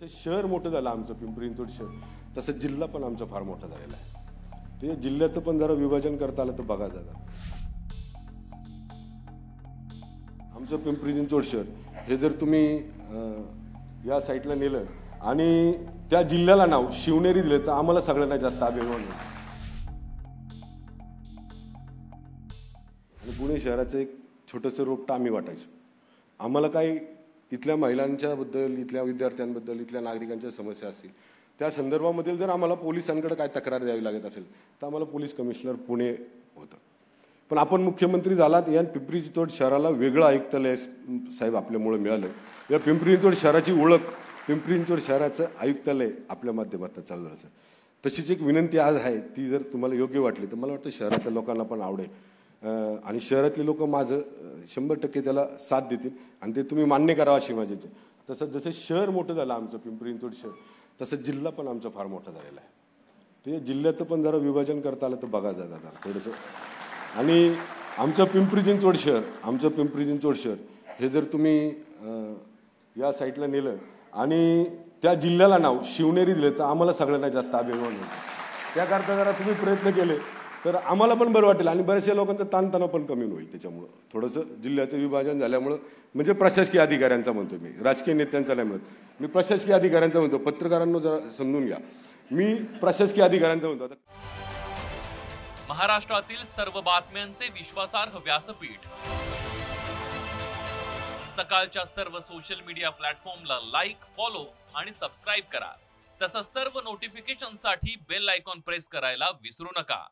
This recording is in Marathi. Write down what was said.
जसं शहर मोठं झालं आमचं पिंपरी चिंचवड शहर. तसं जिल्हा पण आमचा फार मोठा झालेला आहे. ते जिल्ह्याचं पण जरा विभाजन करता आलं तर बघा जातात आमचं पिंपरी चिंचवड शहर हे जर तुम्ही या साईडला नेलं आणि त्या जिल्ह्याला नाव शिवनेरी दिलं तर आम्हाला सगळ्यांना जास्त अभिमान आणि पुणे शहराचं एक छोटंसं रोपटं आम्ही वाटायचो. आम्हाला काही इथल्या महिलांच्याबद्दल इथल्या विद्यार्थ्यांबद्दल इथल्या नागरिकांच्या समस्या असतील. त्या संदर्भामधील जर आम्हाला पोलिसांकडे काय तक्रार द्यावी लागत असेल तर आम्हाला पोलीस कमिशनर पुणे होतं. पण आपण मुख्यमंत्री झालात या पिंपरी चिंचवड शहराला वेगळं आयुक्तालय साहेब आपल्यामुळे मिळालं. या पिंपरी चिंचवड शहराची ओळख पिंपरी चिंचवड शहराचं आयुक्तालय आपल्या माध्यमातून चालू झालं. तशीच एक विनंती आज आहे ती जर तुम्हाला योग्य वाटली तर मला वाटतं शहरातल्या लोकांना पण आवडेल. आणि शहरातले लोक माझं शंभर टक्के त्याला साथ देतील. आणि ते तुम्ही मान्य करावं अशी माझी तसं जसं शहर मोठं झालं आमचं पिंपरी चिंचवड शहर तसं जिल्हा पण आमचा फार मोठा झालेला आहे. ते जिल्ह्याचं पण जरा विभाजन करता आलं तर बघा जरा जरा थोडंसं. आणि आमचं पिंपरी चिंचवड शहर आमचं पिंपरी चिंचवड शहर हे जर तुम्ही या साईडला नेलं आणि त्या जिल्ह्याला नाव शिवनेरी दिलं तर आम्हाला सगळ्यांना जास्त अभिमान होतो. त्याकरता जरा तुम्ही प्रयत्न केले. तर आम्हाला पण बरं वाटेल आणि बऱ्याचशा लोकांचा ताणतणाव पण कमी होईल त्याच्यामुळं. थोडंसं जिल्ह्याचं विभाजन झाल्यामुळं म्हणजे प्रशासकीय अधिकाऱ्यांचा म्हणतो मी राजकीय नेत्यांचा नाही म्हणत मी प्रशासकीय अधिकाऱ्यांचा म्हणतो पत्रकारांना जरा समजून घ्या. मी प्रशासकीय अधिकाऱ्यांचा म्हणतो आता महाराष्ट्रातील सर्व बातम्यांचे विश्वासार्ह व्यासपीठ. सकाळच्या सर्व सोशल मीडिया प्लॅटफॉर्मला लाईक फॉलो आणि सबस्क्राईब करा. तसंच सर्व नोटिफिकेशनसाठी बेल आयकॉन प्रेस करायला विसरू नका.